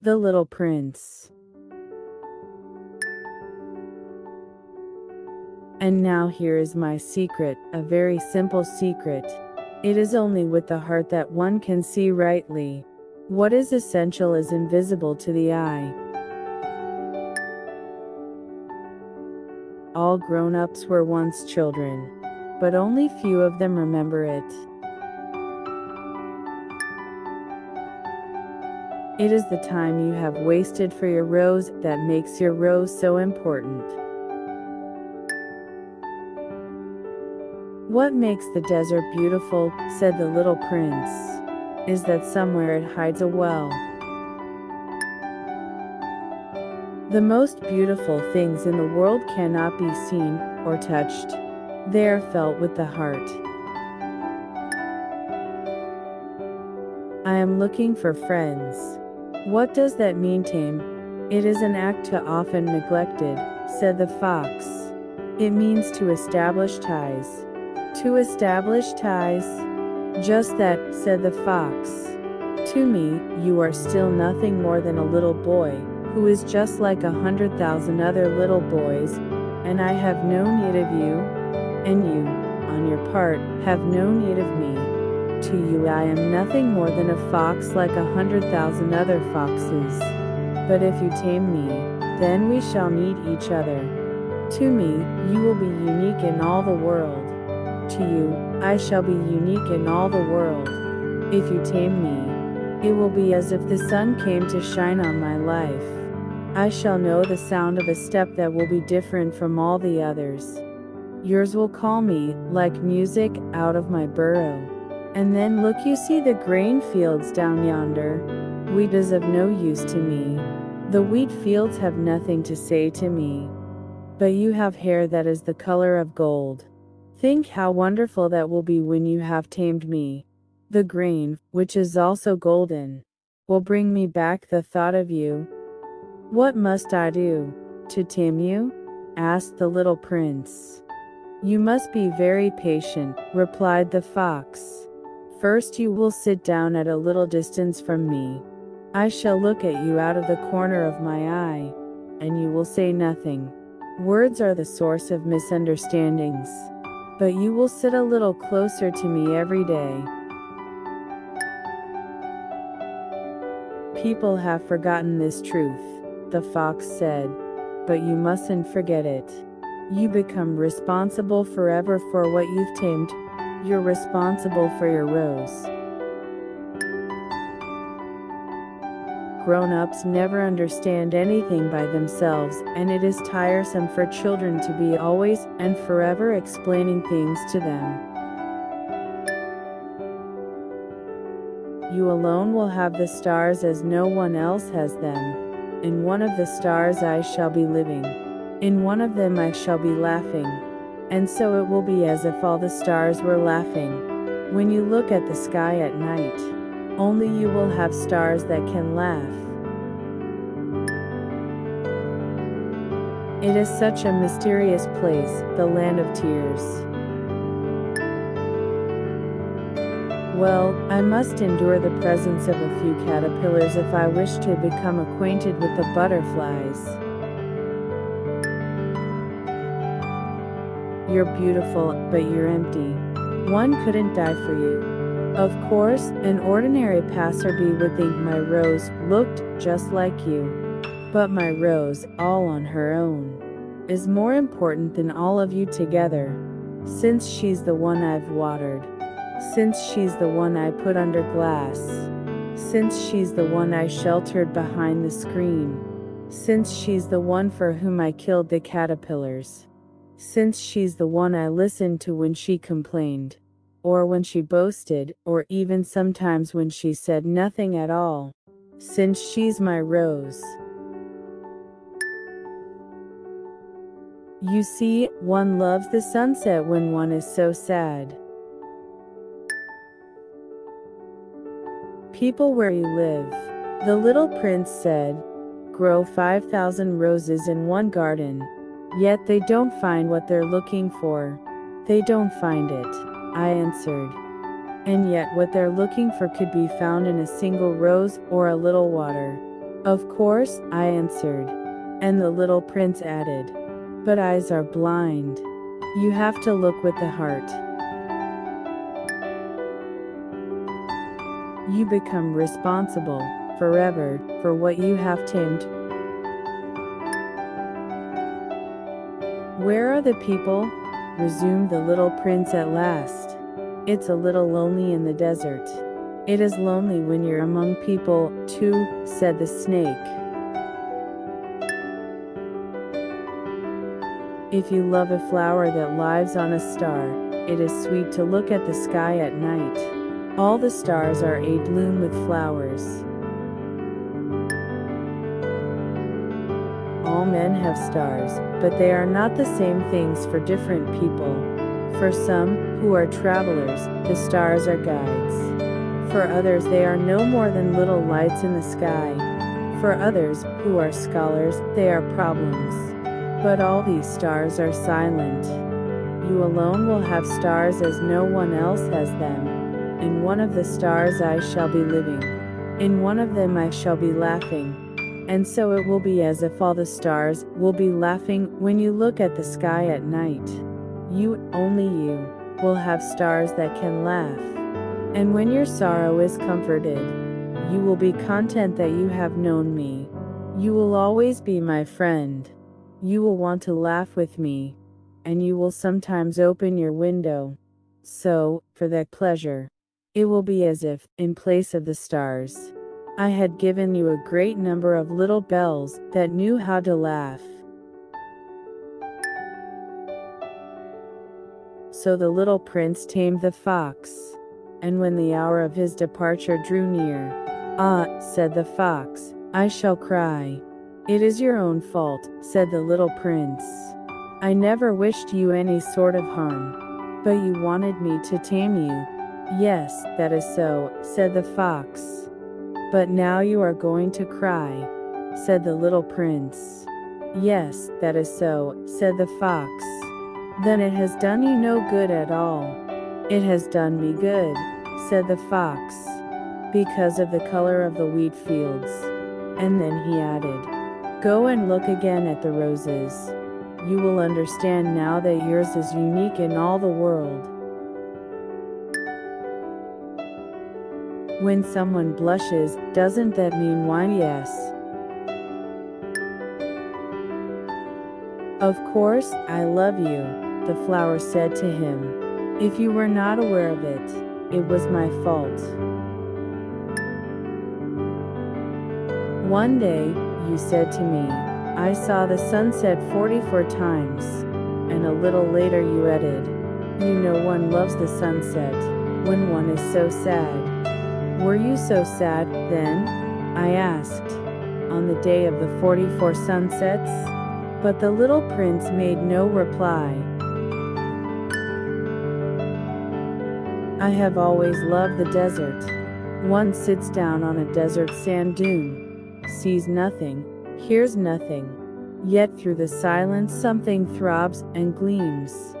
The Little Prince. And now here is my secret, a very simple secret. It is only with the heart that one can see rightly. What is essential is invisible to the eye. All grown ups were once children, but only few of them remember it. It is the time you have wasted for your rose that makes your rose so important. What makes the desert beautiful, said the little prince, is that somewhere it hides a well. The most beautiful things in the world cannot be seen or touched. They are felt with the heart. I am looking for friends. What does that mean, tame? It is an act often neglected, said the fox. It means to establish ties. To establish ties? Just that, said the fox. To me, you are still nothing more than a little boy, who is just like a hundred thousand other little boys, and I have no need of you, and you, on your part, have no need of me. To you I am nothing more than a fox like a hundred thousand other foxes. But if you tame me, then we shall meet each other. To me, you will be unique in all the world. To you, I shall be unique in all the world. If you tame me, it will be as if the sun came to shine on my life. I shall know the sound of a step that will be different from all the others. Yours will call me, like music, out of my burrow. And then look you see the grain fields down yonder. Wheat is of no use to me. The wheat fields have nothing to say to me. But you have hair that is the color of gold. Think how wonderful that will be when you have tamed me. The grain, which is also golden, will bring me back the thought of you. What must I do to tame you? asked the little prince. You must be very patient, replied the fox. First you will sit down at a little distance from me. I shall look at you out of the corner of my eye, and you will say nothing. Words are the source of misunderstandings. But you will sit a little closer to me every day. People have forgotten this truth, the fox said, but you mustn't forget it. You become responsible forever for what you've tamed, you're responsible for your rose. Grown ups never understand anything by themselves, and it is tiresome for children to be always and forever explaining things to them. You alone will have the stars as no one else has them. In one of the stars I shall be living. In one of them I shall be laughing. And so it will be as if all the stars were laughing. When you look at the sky at night, only you will have stars that can laugh. It is such a mysterious place, the land of tears. Well, I must endure the presence of a few caterpillars if I wish to become acquainted with the butterflies. You're beautiful, but you're empty. One couldn't die for you. Of course, an ordinary passerby would think my rose looked just like you. But my rose, all on her own, is more important than all of you together. Since she's the one I've watered. Since she's the one I put under glass. Since she's the one I sheltered behind the screen. Since she's the one for whom I killed the caterpillars since she's the one I listened to when she complained, or when she boasted, or even sometimes when she said nothing at all, since she's my rose. You see, one loves the sunset when one is so sad. People where you live. The little prince said, Grow 5,000 roses in one garden. Yet they don't find what they're looking for. They don't find it, I answered. And yet what they're looking for could be found in a single rose or a little water. Of course, I answered. And the little prince added, But eyes are blind. You have to look with the heart. You become responsible, forever, for what you have tamed. Where are the people? resumed the little prince at last. It's a little lonely in the desert. It is lonely when you're among people, too, said the snake. If you love a flower that lives on a star, it is sweet to look at the sky at night. All the stars are a bloom with flowers. All men have stars, but they are not the same things for different people. For some, who are travelers, the stars are guides. For others, they are no more than little lights in the sky. For others, who are scholars, they are problems. But all these stars are silent. You alone will have stars as no one else has them. In one of the stars I shall be living. In one of them I shall be laughing. And so it will be as if all the stars will be laughing when you look at the sky at night. You, only you, will have stars that can laugh. And when your sorrow is comforted, you will be content that you have known me. You will always be my friend. You will want to laugh with me. And you will sometimes open your window. So, for that pleasure, it will be as if, in place of the stars, I had given you a great number of little bells that knew how to laugh. So the little prince tamed the fox. And when the hour of his departure drew near, Ah, said the fox, I shall cry. It is your own fault, said the little prince. I never wished you any sort of harm. But you wanted me to tame you, Yes, that is so, said the fox. But now you are going to cry, said the little prince. Yes, that is so, said the fox. Then it has done you no good at all. It has done me good, said the fox, because of the color of the wheat fields. And then he added, Go and look again at the roses. You will understand now that yours is unique in all the world. When someone blushes, doesn't that mean why Yes. Of course, I love you, the flower said to him. If you were not aware of it, it was my fault. One day, you said to me, I saw the sunset 44 times. And a little later you added, You know one loves the sunset, when one is so sad. Were you so sad, then? I asked. On the day of the 44 sunsets? But the little prince made no reply. I have always loved the desert. One sits down on a desert sand dune, sees nothing, hears nothing. Yet through the silence something throbs and gleams.